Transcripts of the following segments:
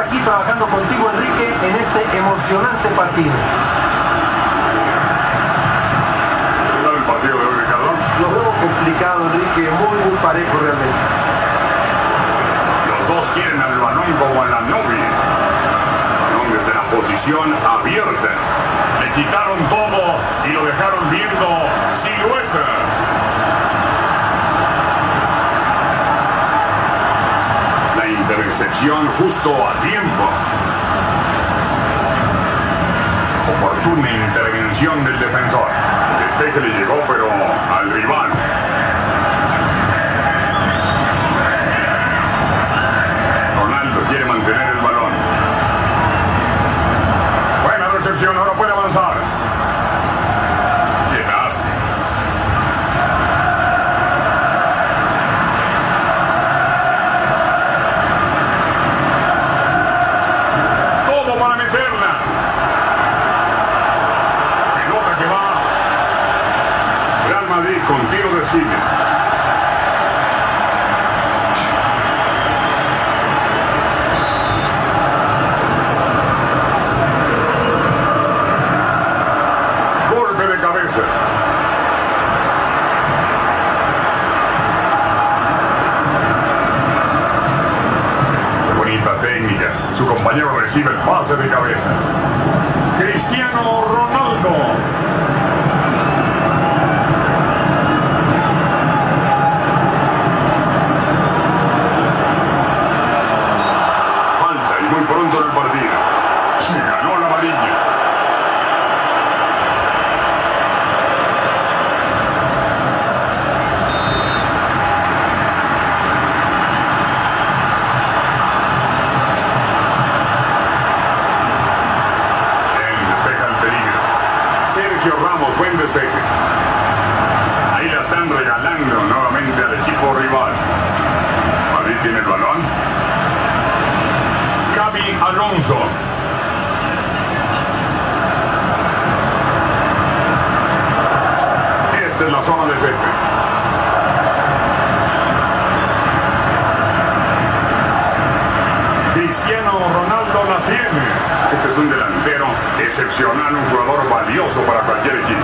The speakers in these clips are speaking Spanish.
aquí trabajando contigo, Enrique, en este emocionante partido. ¿Qué tal el partido de hoy, Ricardo? Lo veo complicado, Enrique, muy, muy parejo realmente. Los dos quieren al balón como a la novia. Balón desde la posición abierta. Le quitaron todo y lo dejaron viendo silueta. Intercepción justo a tiempo. Oportuna intervención del defensor. El despeje le llegó, pero al rival. Ronaldo quiere mantener el balón. Buena recepción, ahora puede avanzar. Recibe el pase de cabeza. Cristiano Ronaldo. Este es un delantero excepcional, un jugador valioso para cualquier equipo.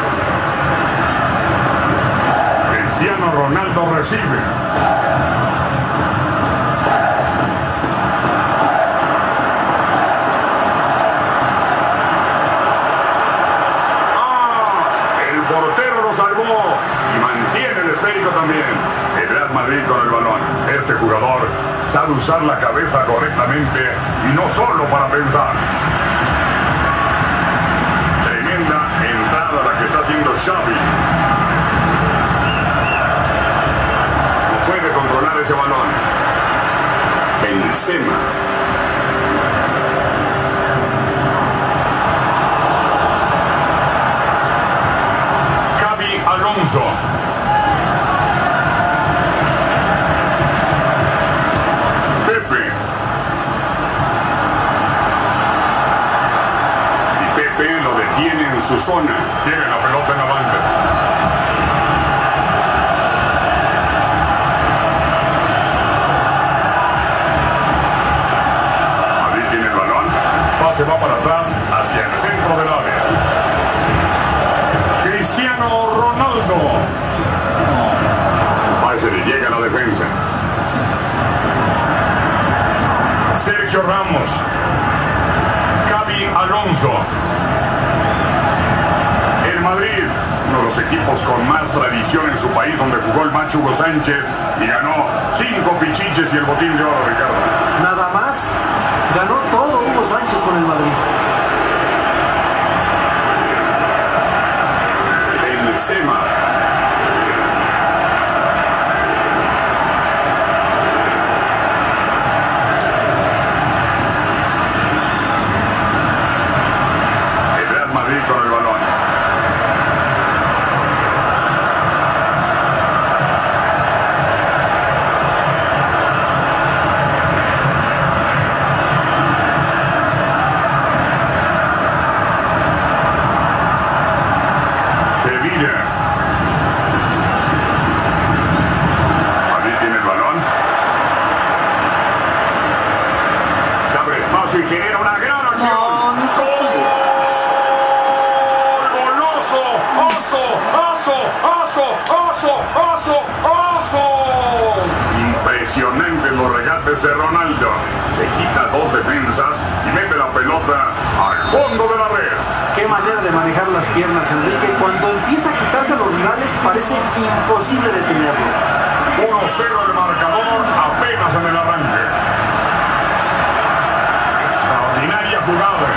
Cristiano Ronaldo recibe. El Real Madrid con el balón. Este jugador sabe usar la cabeza correctamente y no solo para pensar. Tremenda entrada la que está haciendo Xavi. No puede controlar ese balón. Benzema. Xavi Alonso. Alonso. El Madrid, uno de los equipos con más tradición en su país, donde jugó el macho Hugo Sánchez y ganó cinco pichiches y el botín de oro, Ricardo. Nada más, ganó todo Hugo Sánchez con el Madrid. Benzema. Sevilla las piernas, Enrique. Cuando empieza a quitarse los rivales parece imposible detenerlo. 1-0 el marcador apenas en el arranque. Extraordinaria jugada.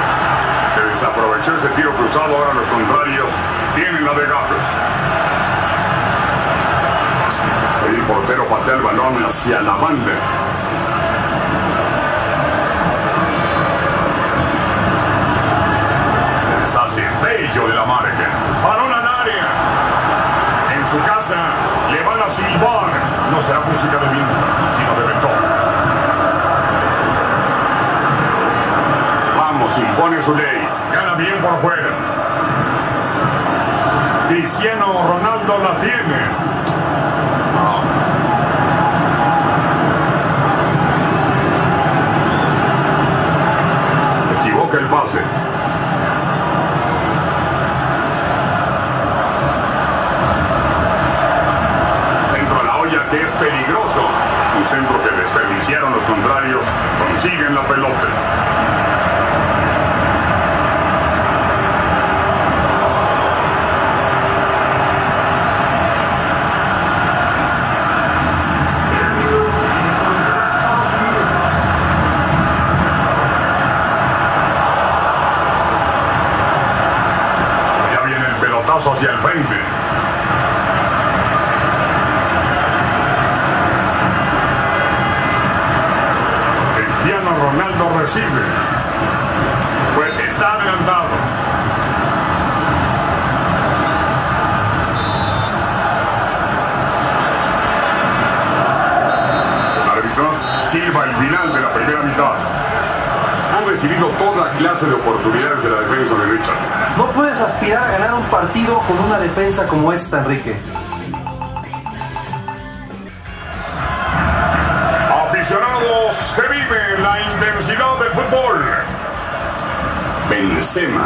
Se desaprovechó ese tiro cruzado, ahora los contrarios tienen la de gafes. El portero patea el balón hacia la banda. Bello de la marca. Balón al área. En su casa le van a silbar. No será música de viento, sino de betón. Vamos, impone su ley. Gana bien por fuera. Cristiano Ronaldo la tiene. La pelota. Ya viene el pelotazo hacia el frente. Clase de oportunidades de la defensa de Richard. No puedes aspirar a ganar un partido con una defensa como esta, Enrique. Aficionados que viven la intensidad del fútbol. Benzema.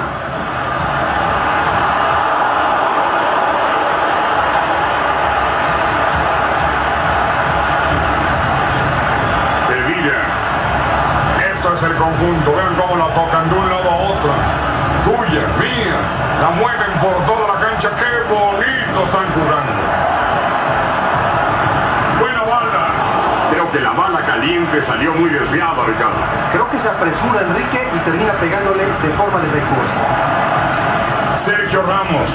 Sevilla. Esto es el conjunto. Vean cómo la tocan por toda la cancha. Qué bonito están jugando. Buena bala. Creo que la bala caliente salió muy desviada, Ricardo. Creo que se apresura Enrique y termina pegándole de forma defectuosa. Sergio Ramos.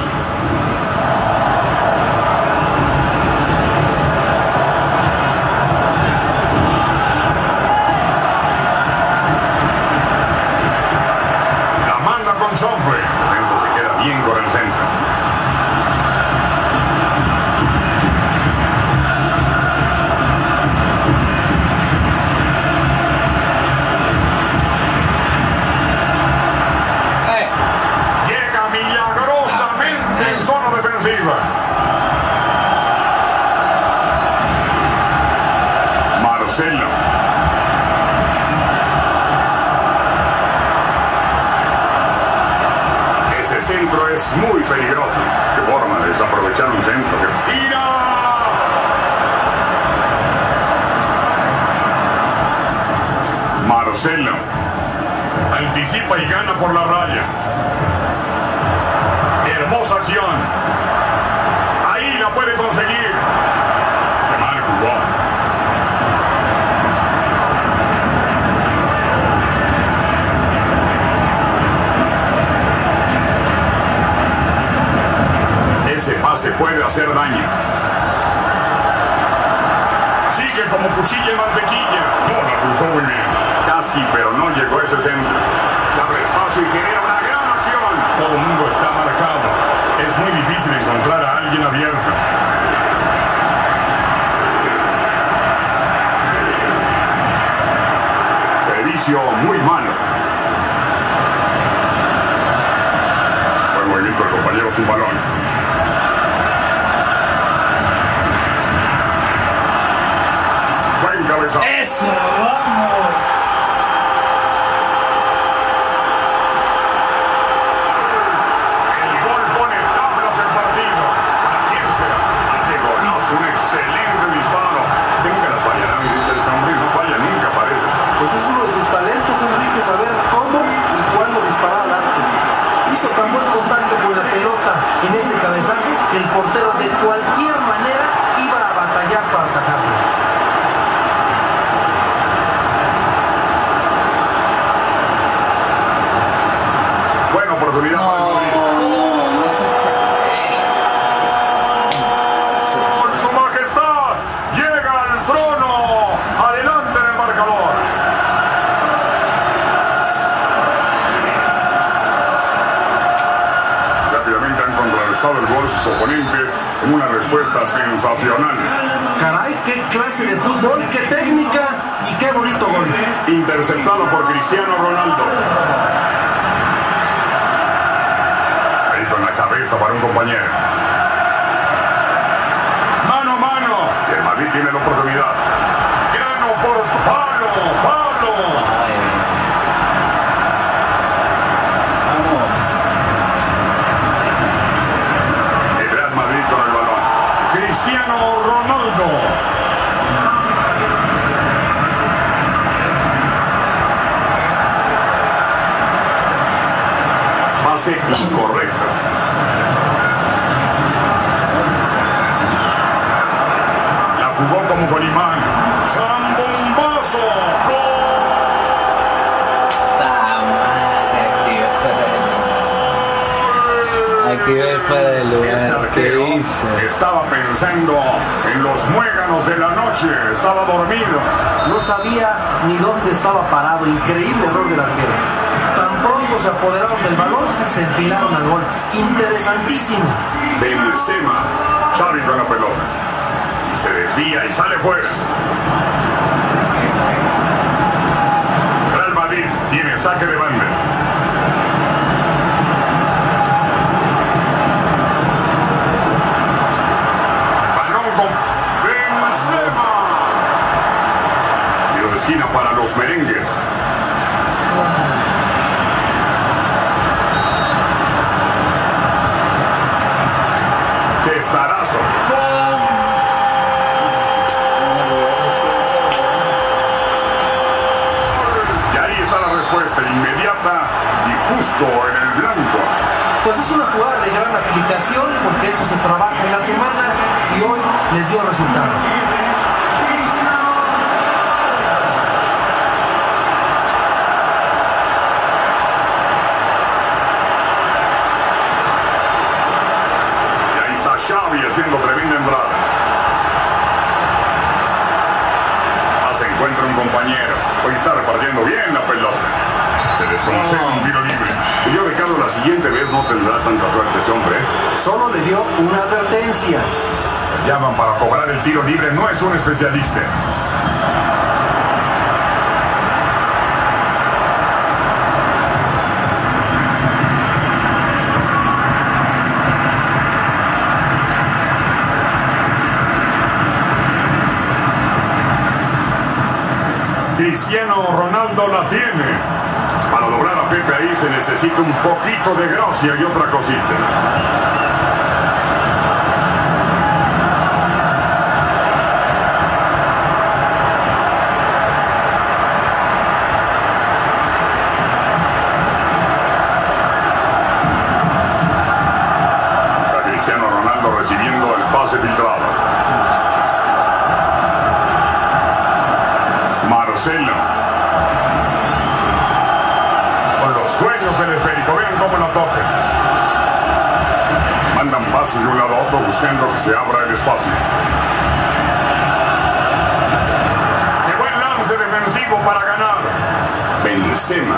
Es muy peligroso. Qué forma de desaprovechar un centro. que ¡Tira! Marcelo. Anticipa y gana por la raya. Hermosa acción. Ahí la puede conseguir. Hacer daño. Sigue como cuchilla en mantequilla. No, la cruzó muy bien. Casi, pero no llegó a ese centro. Se abre espacio y genera una gran acción. Todo el mundo está marcado. Es muy difícil encontrar a alguien abierto. Servicio muy malo. Buen movimiento del compañero sin balón. el portero de cualquier sus oponentes en una respuesta sensacional. Caray, qué clase de fútbol, qué técnica y qué bonito gol. Interceptado por Cristiano Ronaldo. Ahí con la cabeza para un compañero. Como con imán. Activé fuera del Este estaba pensando en los muéganos de la noche. Estaba dormido. No sabía ni dónde estaba parado. Increíble error del arquero. Tan pronto se apoderaron del balón, se enfilaron al gol. Interesantísimo. Benzema. Xavi con la pelota. Se desvía y sale fuera. Real Madrid tiene saque de banda. Balón con Benzema. Tiro de esquina para los merengues. Testarazo. Y ahí está la respuesta inmediata y justo en el blanco. Pues es una jugada de gran aplicación porque esto se trabaja en la semana y hoy les dio resultado. Y ahí está Xavi haciendo tremenda entrada. Ah, se encuentra un compañero. Hoy está repartiendo bien la pelota. Se desconoce un tiro libre. Y yo, Ricardo, la siguiente vez no tendrá tanta suerte este hombre. ¿eh? Solo le dio una advertencia. Llaman para cobrar el tiro libre, no es un especialista. Cristiano Ronaldo la tiene. Pepe ahí se necesita un poquito de gracia y otra cosita. Está Recibiendo el esférico. Vean cómo lo tocan. Mandan pases de un lado a otro buscando que se abra el espacio. ¡Qué buen lance defensivo para ganar! Benzema.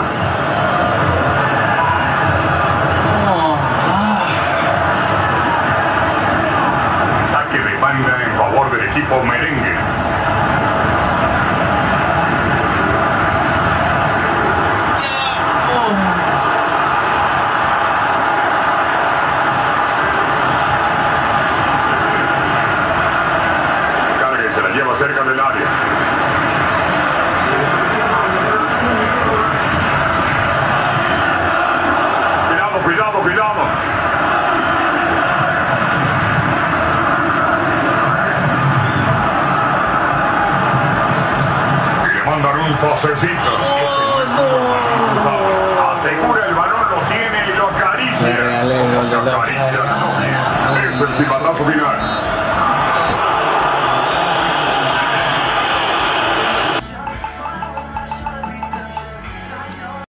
Asegura el balón, lo tiene y lo acaricia. Es el silbatazo final.